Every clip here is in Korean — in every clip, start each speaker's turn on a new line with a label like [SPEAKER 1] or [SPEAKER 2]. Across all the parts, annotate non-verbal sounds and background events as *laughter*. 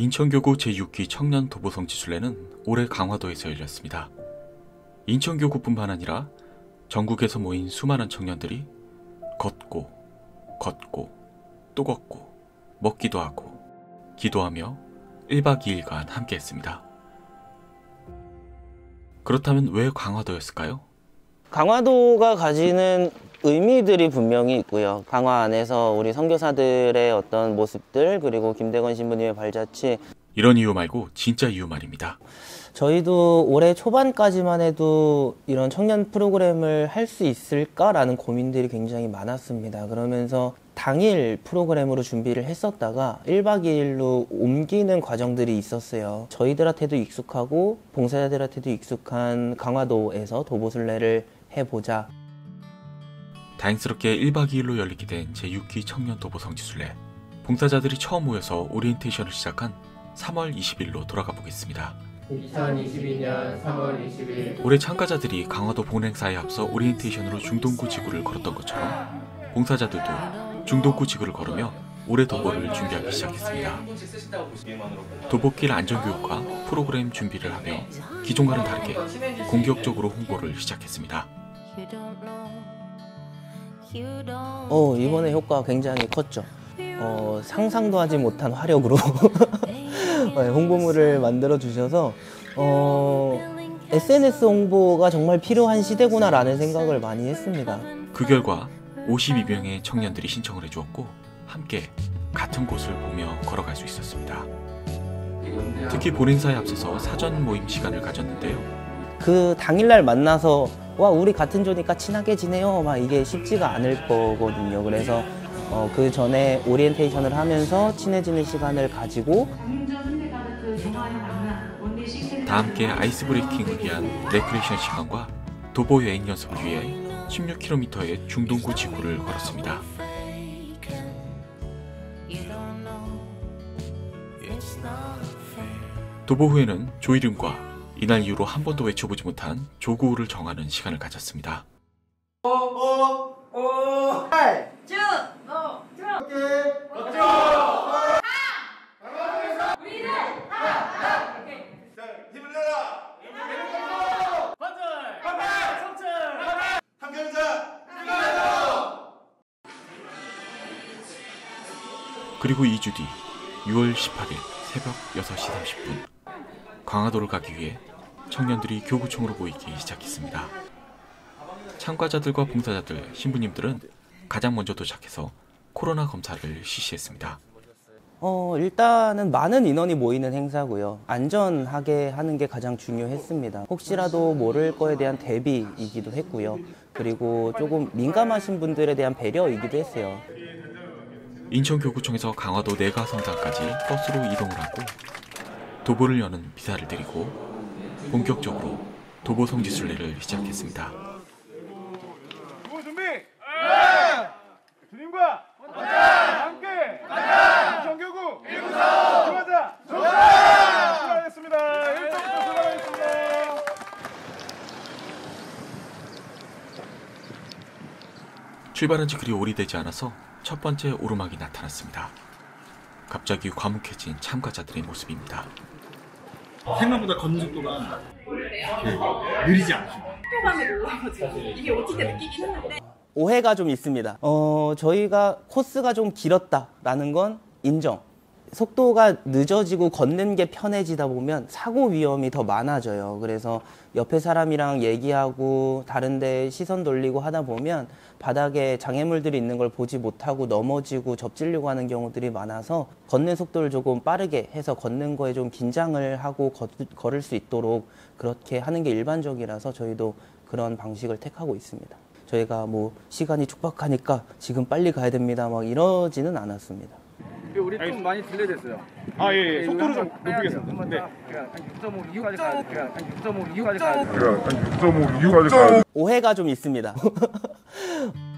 [SPEAKER 1] 인천교구 제6기 청년 도보성지순례는 올해 강화도에서 열렸습니다. 인천교구뿐만 아니라 전국에서 모인 수많은 청년들이 걷고 걷고 또 걷고 먹기도 하고 기도하며 1박 2일간 함께 했습니다. 그렇다면 왜 강화도였을까요?
[SPEAKER 2] 강화도가 가지는 의미들이 분명히 있고요. 강화 안에서 우리 선교사들의 어떤 모습들 그리고 김대건 신부님의 발자취
[SPEAKER 1] 이런 이유 말고 진짜 이유 말입니다.
[SPEAKER 2] 저희도 올해 초반까지만 해도 이런 청년 프로그램을 할 수 있을까라는 고민들이 굉장히 많았습니다. 그러면서 당일 프로그램으로 준비를 했었다가 1박 2일로 옮기는 과정들이 있었어요. 저희들한테도 익숙하고 봉사자들한테도 익숙한 강화도에서 도보순례를 해보자.
[SPEAKER 1] 다행스럽게 1박 2일로 열리게 된 제6기 청년 도보 성지순례. 봉사자들이 처음 모여서 오리엔테이션을 시작한 3월 20일로 돌아가 보겠습니다.
[SPEAKER 3] 2022년 3월 20일
[SPEAKER 1] 올해 참가자들이 강화도 본행사에 앞서 오리엔테이션으로 중동구 지구를 걸었던 것처럼 봉사자들도 중동구 지구를 걸으며 올해 도보를 준비하기 시작했습니다. 도보길 안전교육과 프로그램 준비를 하며 기존과는 다르게 공격적으로 홍보를 시작했습니다.
[SPEAKER 2] 어, 이번에 효과가 굉장히 컸죠. 어, 상상도 하지 못한 화력으로 네, *laughs* 홍보물을 만들어 주셔서 어, SNS 홍보가 정말 필요한 시대구나라는 생각을 많이 했습니다.
[SPEAKER 1] 그 결과 52명의 청년들이 신청을 해주었고 함께 같은 곳을 보며 걸어갈 수 있었습니다. 특히 본행사에 앞서서 사전 모임 시간을 가졌는데요.
[SPEAKER 2] 그 당일날 만나서 와 우리 같은 조니까 친하게 지내요 막 이게 쉽지가 않을 거거든요. 그래서 어, 그 전에 오리엔테이션을 하면서 친해지는 시간을 가지고
[SPEAKER 1] 다 함께 ice breaking을 위한 레크레이션 시간과 도보 여행 연습을 위해 16km의 중동구 지구를 걸었습니다. 도보 후에는 조 이름과 이날 이후로 한 번도 외쳐보지 못한 조구를 정하는 시간을 가졌습니다.
[SPEAKER 4] 힘을 내라! 함께하자!
[SPEAKER 1] 그리고 2주 뒤 6월 18일 새벽 6시 30분 강화도를 가기 위해 청년들이 교구청으로 모이기 시작했습니다. 참가자들과 봉사자들, 신부님들은 가장 먼저 도착해서 코로나 검사를 실시했습니다.
[SPEAKER 2] 어, 일단은 많은 인원이 모이는 행사고요. 안전하게 하는 게 가장 중요했습니다. 혹시라도 모를 거에 대한 대비이기도 했고요. 그리고 조금 민감하신 분들에 대한 배려이기도 했어요.
[SPEAKER 1] 인천교구청에서 강화도 내가성당까지 버스로 이동을 하고 도보를 여는 비사를 드리고 본격적으로 도보 성지순례를 시작했습니다.
[SPEAKER 4] 누구 준비? 네! 주님과 함께 정교구 일구사 출발하자 출발하겠습니다 1점부터 출발하겠습니다
[SPEAKER 1] 출발한 지 그리 오래되지 않아서 첫 번째 오르막이 나타났습니다. 갑자기 과묵해진 참가자들의 모습입니다.
[SPEAKER 5] 생각보다 걷는 속도가 네, 느리지 않죠.
[SPEAKER 6] 속도감이 놀라가지고 이게 어떻게 느끼긴 했는데
[SPEAKER 2] 오해가 좀 있습니다. 어, 저희가 코스가 좀 길었다라는 건 인정. 속도가 늦어지고 걷는 게 편해지다 보면 사고 위험이 더 많아져요. 그래서 옆에 사람이랑 얘기하고 다른데 시선 돌리고 하다 보면 바닥에 장애물들이 있는 걸 보지 못하고 넘어지고 접질려고 하는 경우들이 많아서 걷는 속도를 조금 빠르게 해서 걷는 거에 좀 긴장을 하고 걷, 걸을 수 있도록 그렇게 하는 게 일반적이라서 저희도 그런 방식을 택하고 있습니다. 저희가 뭐 시간이 촉박하니까 지금 빨리 가야 됩니다. 막 이러지는 않았습니다.
[SPEAKER 7] 우리 좀 많이 딜레이됐어요.
[SPEAKER 5] 아, 예, 예. 속도를 좀
[SPEAKER 7] 네,
[SPEAKER 5] 높이겠습니다. 네.
[SPEAKER 7] 한6.5 이후까지 가야. 한6.5 이후까지 가야
[SPEAKER 4] 한6.5 이후까지 가야
[SPEAKER 2] 오해가 좀 있습니다. *laughs*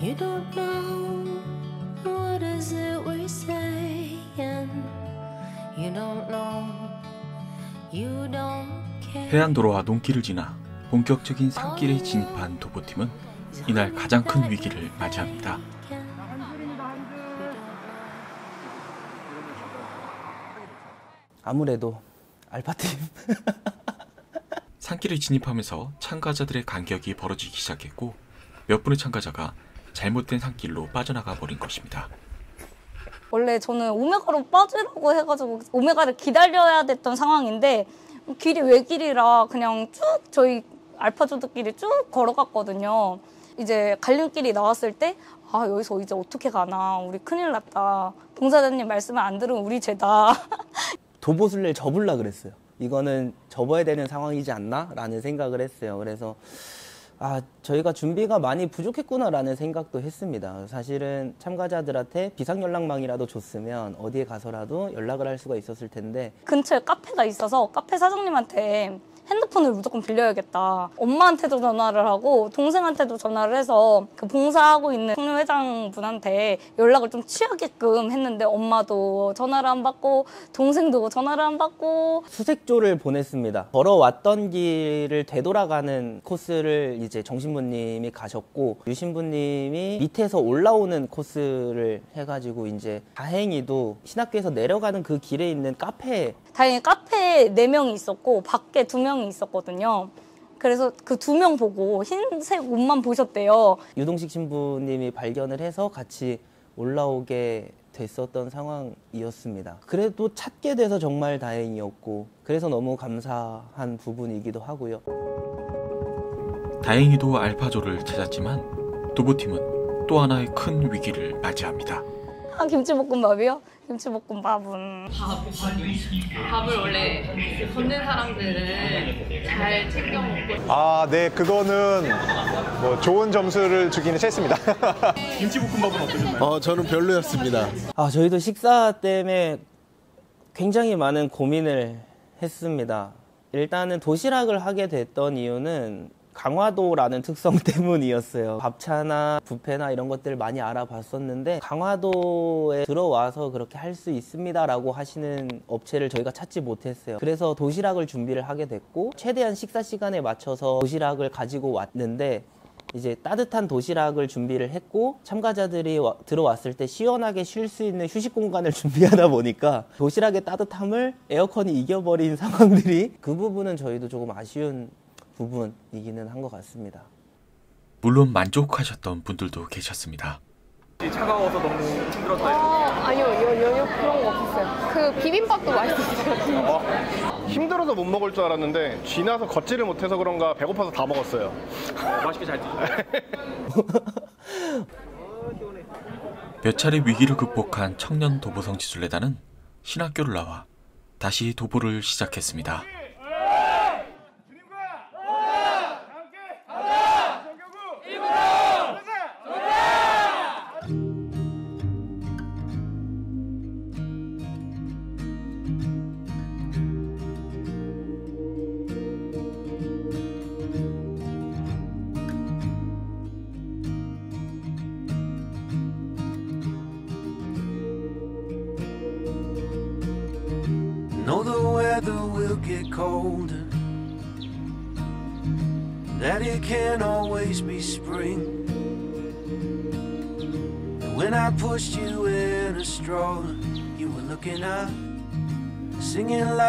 [SPEAKER 8] You don't know what is it we're saying. You don't know.
[SPEAKER 1] 해안도로와 농길을 지나 본격적인 산길에 진입한 도보팀은 이날 가장 큰 위기를 맞이합니다.
[SPEAKER 2] 아무래도 알파팀 *laughs*
[SPEAKER 1] 산길에 진입하면서 참가자들의 간격이 벌어지기 시작했고 몇 분의 참가자가 잘못된 산길로 빠져나가 버린 것입니다.
[SPEAKER 9] 원래 저는 오메가로 빠지라고 해가지고 오메가를 기다려야 됐던 상황인데 길이 외길이라 그냥 쭉 저희 알파조드끼리 쭉 걸어갔거든요. 이제 갈림길이 나왔을 때 아 여기서 이제 어떻게 가나 우리 큰일 났다. 봉사자님 말씀을 안 들으면 우리 죄다. *laughs*
[SPEAKER 2] 도보술래를 접을라 그랬어요. 이거는 접어야 되는 상황이지 않나 라는 생각을 했어요. 그래서 아 저희가 준비가 많이 부족했구나라는 생각도 했습니다. 사실은 참가자들한테 비상 연락망이라도 줬으면 어디에 가서라도 연락을 할 수가 있었을 텐데
[SPEAKER 9] 근처에 카페가 있어서 카페 사장님한테 핸드폰을 무조건 빌려야겠다. 엄마한테도 전화를 하고 동생한테도 전화를 해서 그 봉사하고 있는 청년 회장 분한테 연락을 좀 취하게끔 했는데 엄마도 전화를 안 받고 동생도 전화를 안 받고
[SPEAKER 2] 수색조를 보냈습니다. 걸어왔던 길을 되돌아가는 코스를 이제 정신부님이 가셨고 유신부님이 밑에서 올라오는 코스를 해가지고 이제 다행히도 신학교에서 내려가는 그 길에 있는 카페에
[SPEAKER 9] 다행히 카페에 네명이 있었고 밖에 두명 이 있었거든요. 그래서 그 두 명 보고 흰색 옷만 보셨대요.
[SPEAKER 2] 유동식 신부님이 발견을 해서 같이 올라오게 됐었던 상황이었습니다. 그래도 찾게 돼서 정말 다행이었고 그래서 너무 감사한 부분이기도 하고요.
[SPEAKER 1] 다행히도 알파조를 찾았지만 도보팀은 또 하나의 큰 위기를 맞이합니다.
[SPEAKER 9] 아 김치볶음밥이요? 김치볶음밥은
[SPEAKER 6] 밥을 원래 걷는 사람들은 잘 챙겨 먹고
[SPEAKER 10] 아, 네, 그거는 뭐 좋은 점수를 주기는 싫습니다. *laughs*
[SPEAKER 5] 김치볶음밥은 어떠셨나요?
[SPEAKER 11] 어, 저는 별로였습니다.
[SPEAKER 2] 아, 저희도 식사 때문에 굉장히 많은 고민을 했습니다. 일단은 도시락을 하게 됐던 이유는 강화도라는 특성 *laughs* 때문이었어요. 밥차나 뷔페나 이런 것들을 많이 알아봤었는데 강화도에 들어와서 그렇게 할 수 있습니다라고 하시는 업체를 저희가 찾지 못했어요. 그래서 도시락을 준비를 하게 됐고 최대한 식사 시간에 맞춰서 도시락을 가지고 왔는데 이제 따뜻한 도시락을 준비를 했고 참가자들이 와- 들어왔을 때 시원하게 쉴 수 있는 휴식 공간을 *laughs* 준비하다 보니까 도시락의 따뜻함을 에어컨이 이겨버린 *laughs* 상황들이 그 부분은 저희도 조금 아쉬운 부분이기는 한 것 같습니다.
[SPEAKER 1] 물론 만족하셨던 분들도 계셨습니다.
[SPEAKER 5] 차가워서 너무 힘들었다.
[SPEAKER 6] 아, 아니요, 여, 여, 그런 거 없었어요. 그 비빔밥도 맛있었어요.
[SPEAKER 10] 힘들어서 못 먹을 줄 알았는데 쥐나서 걷지를 못해서 그런가 배고파서 다 먹었어요.
[SPEAKER 5] 맛있게 잘 드세요. *laughs*
[SPEAKER 1] 몇 차례 위기를 극복한 청년 도보성 지술래단은 신학교를 나와 다시 도보를 시작했습니다.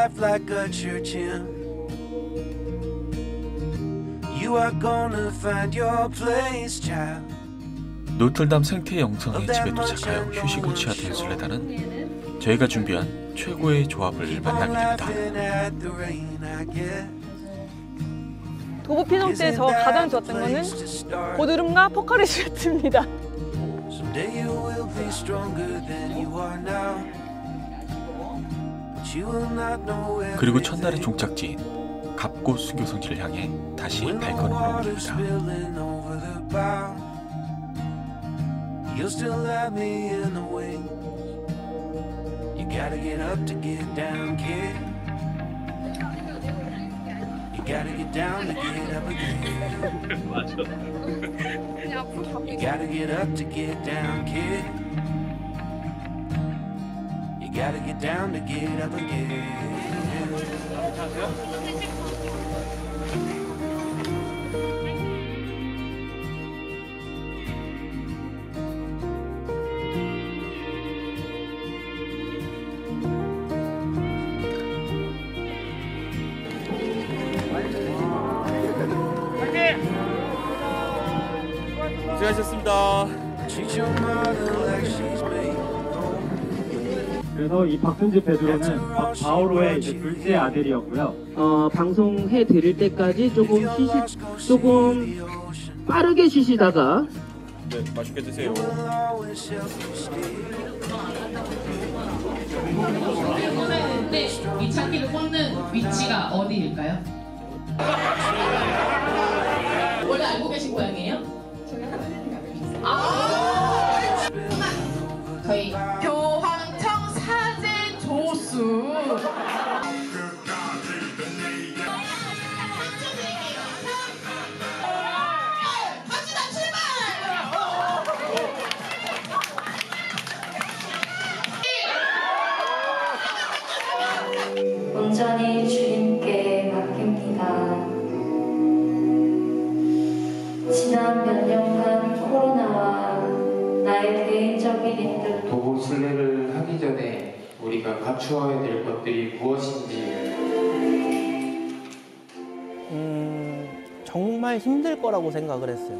[SPEAKER 12] Life like a church hymn. You are gonna find your place, child.
[SPEAKER 1] 노틀담 생태 영성의 집에 도착하여 휴식을 취하던 술래단은 저희가 준비한 최고의 조합을 만나게 됩니다.
[SPEAKER 12] Laughing at the rain, I guess.
[SPEAKER 6] 도보 피정 때저 가장 좋았던 거는 고드름과 포카리 스웨트입니다.
[SPEAKER 1] 그리고. 첫날의 종착지인 갑고 수교 성지를 향해 다시 발걸음을 옮깁니다.
[SPEAKER 12] gotta get down to get up again. You gotta get up to get down, kid. Gotta get down to get up again.
[SPEAKER 11] 그래서 이 박순집 베드로는 바- 바오로의 이제 둘째 아들이었고요.
[SPEAKER 13] 어, 방송해 드릴 때까지 조금 쉬시, 조금 빠르게 쉬시다가
[SPEAKER 1] 네, 맛있게 드세요.
[SPEAKER 12] Stay.
[SPEAKER 14] 네, 이 차키를 꽂는 위치가 어디일까요? 원래 알고 계신 고향이에요? 아! 저희
[SPEAKER 15] 우리가 갖추어야 될 것들이 무엇인지
[SPEAKER 2] 음, 정말 힘들 거라고 생각을 했어요.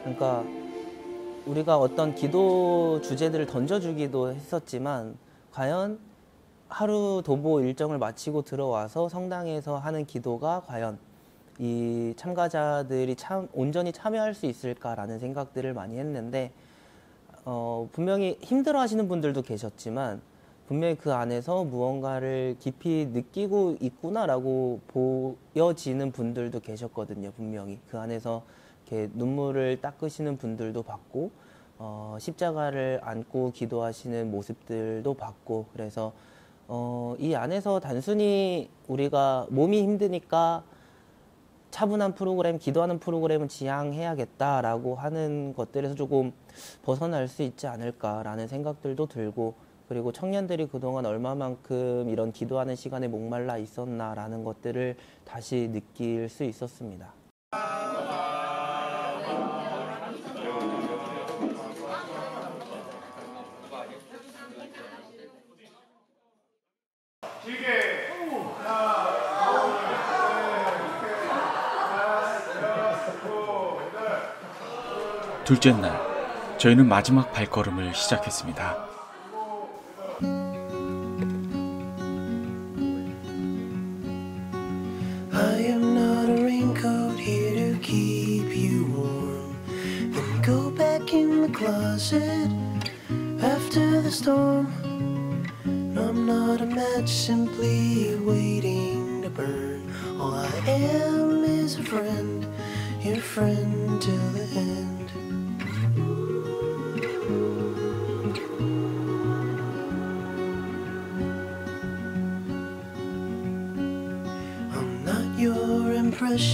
[SPEAKER 2] 그러니까 우리가 어떤 기도 주제들을 던져주기도 했었지만 과연 하루 도보 일정을 마치고 들어와서 성당에서 하는 기도가 과연 이 참가자들이 참 온전히 참여할 수 있을까라는 생각들을 많이 했는데 어, 분명히 힘들어하시는 분들도 계셨지만 분명히 그 안에서 무언가를 깊이 느끼고 있구나라고 보여지는 분들도 계셨거든요. 분명히 그 안에서 이렇게 눈물을 닦으시는 분들도 봤고 어, 십자가를 안고 기도하시는 모습들도 봤고 그래서 어, 이 안에서 단순히 우리가 몸이 힘드니까 차분한 프로그램, 기도하는 프로그램은 지향해야겠다라고 하는 것들에서 조금 벗어날 수 있지 않을까라는 생각들도 들고 그리고 청년들이 그동안 얼마만큼 이런 기도하는 시간에 목말라 있었나라는 것들을 다시 느낄 수 있었습니다.
[SPEAKER 1] 둘째 날, 저희는 마지막 발걸음을 시작했습니다.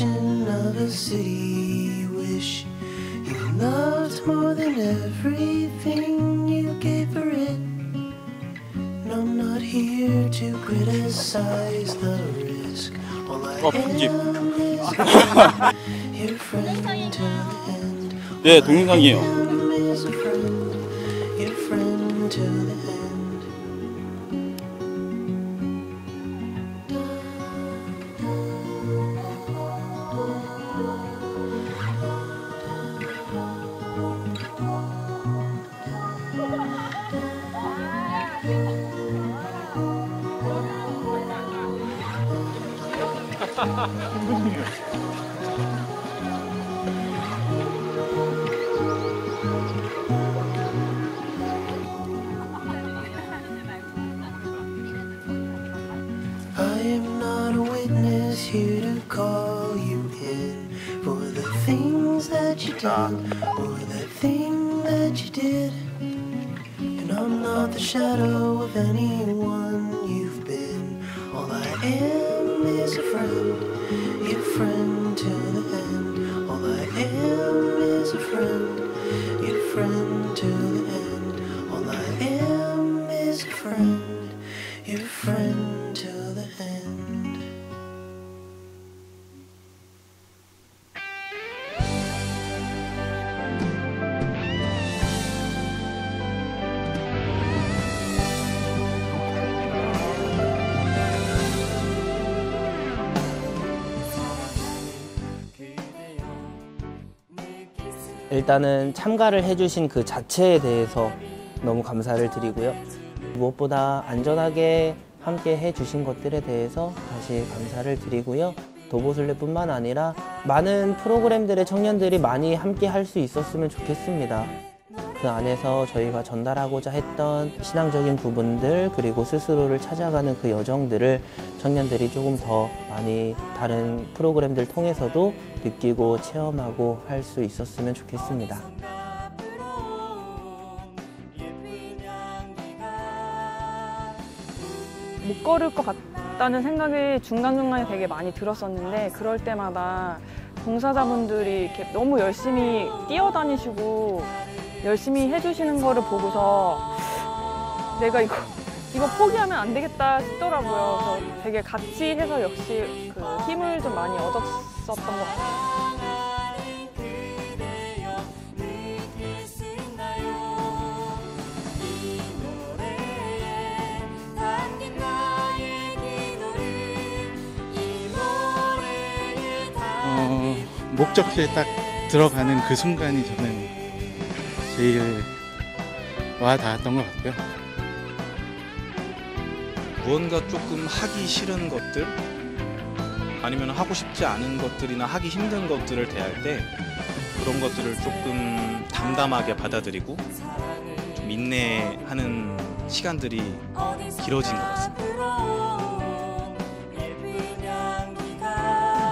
[SPEAKER 12] impression of a city you wish you loved more than everything you gave for it. And I'm not here to criticize the risk. All I
[SPEAKER 16] 어, 편집.
[SPEAKER 12] am is a *laughs* friend, your friend till the end.
[SPEAKER 16] 네, 동영상이에요.
[SPEAKER 12] That or the thing that you did. And I'm not the shadow
[SPEAKER 2] 일단은 참가를 해주신 그 자체에 대해서 너무 감사를 드리고요. 무엇보다 안전하게 함께 해주신 것들에 대해서 다시 감사를 드리고요. 도보술래뿐만 아니라 많은 프로그램들의 청년들이 많이 함께 할 수 있었으면 좋겠습니다. 그 안에서 저희가 전달하고자 했던 신앙적인 부분들 그리고 스스로를 찾아가는 그 여정들을 청년들이 조금 더 많이 다른 프로그램들 통해서도 느끼고 체험하고 할 수 있었으면 좋겠습니다.
[SPEAKER 6] 못 걸을 것 같다는 생각이 중간중간에 되게 많이 들었었는데 그럴 때마다 봉사자분들이 이렇게 너무 열심히 뛰어다니시고 열심히 해주시는 거를 보고서 내가 이거 이거 포기하면 안 되겠다 싶더라고요. 그래서 되게 같이 해서 역시 그 힘을 좀 많이 얻었 었던 것 같아요.
[SPEAKER 16] 어, 목적지에 딱 들어가는 그 순간이 저는 제일 와 닿았던 것 같고요.
[SPEAKER 17] 무언가 조금 하기 싫은 것들 아니면 하고 싶지 않은 것들이나 하기 힘든 것들을 대할 때 그런 것들을 조금 담담하게 받아들이고 좀 인내하는 시간들이 길어진 것 같습니다.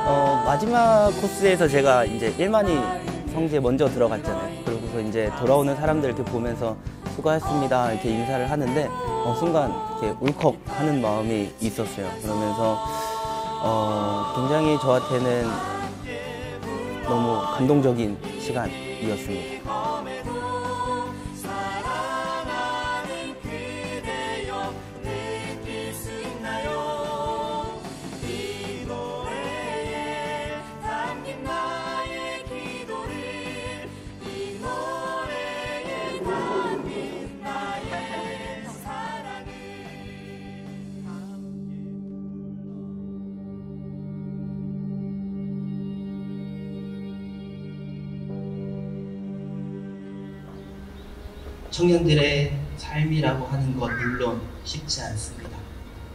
[SPEAKER 2] 어, 마지막 코스에서 제가 이제 1만이 성지에 먼저 들어갔잖아요. 그러고서 이제 돌아오는 사람들 이렇게 보면서 수고하셨습니다 이렇게 인사를 하는데 어, 순간 이렇게 울컥하는 마음이 있었어요. 그러면서 어, 굉장히 저한테는 너무 감동적인 시간이었습니다. 청년들의 삶이라고 하는 것 물론 쉽지 않습니다.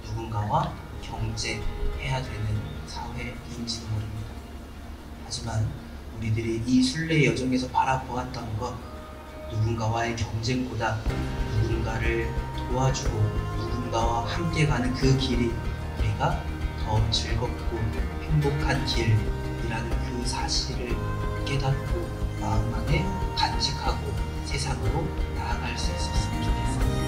[SPEAKER 2] 누군가와 경쟁해야 되는 사회인지도 모릅니다. 하지만 우리들이 이 순례 여정에서 바라보았던 것 누군가와의 경쟁보다 누군가를 도와주고 누군가와 함께 가는 그 길이 우리가 더 즐겁고 행복한 길이라는 그 사실을 깨닫고 마음 안에 간직하고 세상으로 나아갈 수 있었으면 좋겠습니다.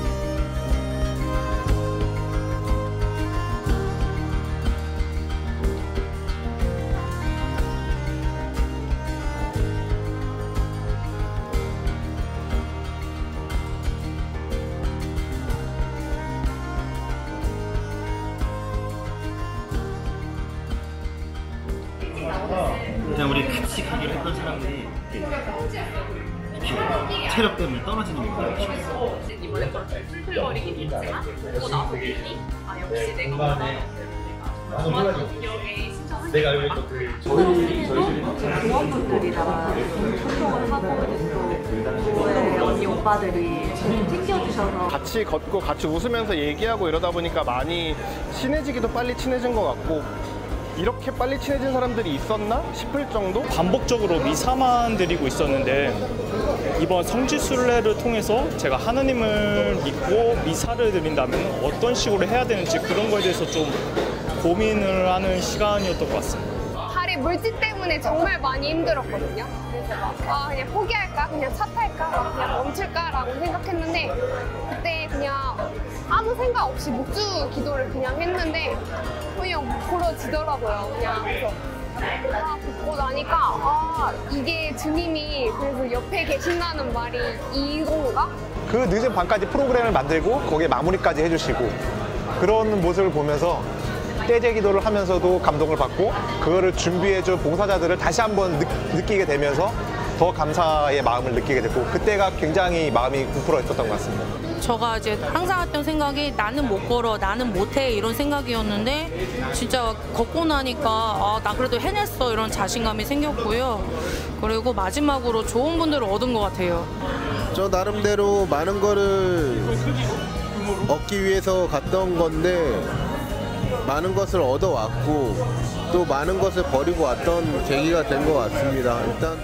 [SPEAKER 18] 체력 때문에 떨어지는 거예요.
[SPEAKER 14] 이번에 그렇게 풀풀거리긴 했지만 보고 나서 보니 아 역시 내가 원하는 좋았던 기억에
[SPEAKER 4] 내가 알고 있던 그
[SPEAKER 14] 저희
[SPEAKER 4] 저희
[SPEAKER 14] 조합원들이랑 소통을 하고 저의 언니 오빠들이 챙겨주셔서
[SPEAKER 10] 같이 걷고 같이 웃으면서 얘기하고 이러다 보니까 많이 친해지기도 빨리 친해진 것 같고 이렇게 빨리 친해진 사람들이 있었나 싶을 정도?
[SPEAKER 19] 반복적으로 미사만 드리고 있었는데 이번 성지순례를 통해서 제가 하느님을 믿고 미사를 드린다면 어떤 식으로 해야 되는지 그런 거에 대해서 좀 고민을 하는 시간이었던 것 같습니다.
[SPEAKER 20] 발이 물질 때문에 정말 많이 힘들었거든요. 그래서 막, 아, 그냥 포기할까? 그냥 차 탈까? 그냥 멈출까라고 생각했는데, 그때 그냥 아무 생각 없이 목주 기도를 그냥 했는데, 그냥 부러지더라고요. 그냥. 그래서 아, 듣고 나니까, 아, 이게 주님이 그래서 옆에 계신다는 말이 이건가?
[SPEAKER 21] 그 늦은 밤까지 프로그램을 만들고 거기에 마무리까지 해주시고 그런 모습을 보면서 떼제 기도를 하면서도 감동을 받고 그거를 준비해준 봉사자들을 다시 한번 느, 느끼게 되면서
[SPEAKER 22] 더 감사의 마음을 느끼게 됐고 그때가 굉장히 마음이 부풀어 있었던 것 같습니다.
[SPEAKER 23] 저가 이제 항상 했던 생각이 나는 못 걸어, 나는 못해 이런 생각이었는데 진짜 걷고 나니까 아, 나 그래도 해냈어 이런 자신감이 생겼고요. 그리고 마지막으로 좋은 분들을 얻은 것 같아요.
[SPEAKER 21] 저 나름대로 많은 거를 얻기 위해서 갔던 건데 많은 것을 얻어왔고 또 많은 것을 버리고 왔던 계기가 된 것 같습니다. 일단